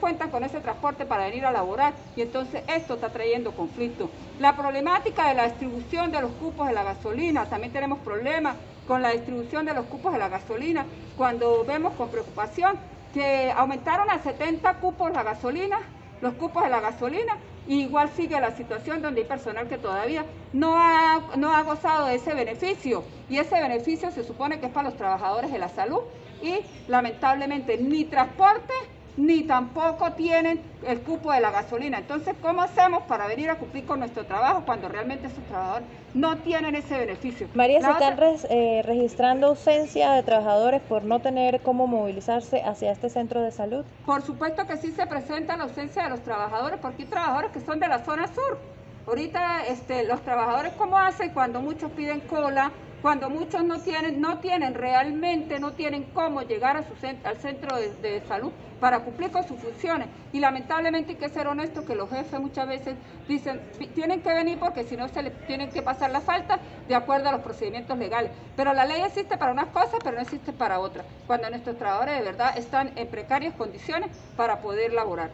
cuentan con ese transporte para venir a laborar y entonces esto está trayendo conflicto. La problemática de la distribución de los cupos de la gasolina, también tenemos problemas con la distribución de los cupos de la gasolina, cuando vemos con preocupación que aumentaron a 70 cupos la gasolina, los cupos de la gasolina, y igual sigue la situación donde hay personal que todavía no ha, no ha gozado de ese beneficio, y ese beneficio se supone que es para los trabajadores de la salud, y lamentablemente ni transporte ni tampoco tienen el cupo de la gasolina. Entonces, ¿cómo hacemos para venir a cumplir con nuestro trabajo cuando realmente esos trabajadores no tienen ese beneficio? María, ¿se están eh, registrando ausencia de trabajadores por no tener cómo movilizarse hacia este centro de salud? Por supuesto que sí se presenta la ausencia de los trabajadores, porque hay trabajadores que son de la zona sur. Ahorita este, los trabajadores, ¿cómo hacen cuando muchos piden cola? cuando muchos no tienen, no tienen realmente, no tienen cómo llegar a su al centro de, salud para cumplir con sus funciones. Y lamentablemente hay que ser honesto que los jefes muchas veces dicen, tienen que venir porque si no se les tienen que pasar la falta de acuerdo a los procedimientos legales. Pero la ley existe para unas cosas, pero no existe para otras, cuando nuestros trabajadores de verdad están en precarias condiciones para poder laborar.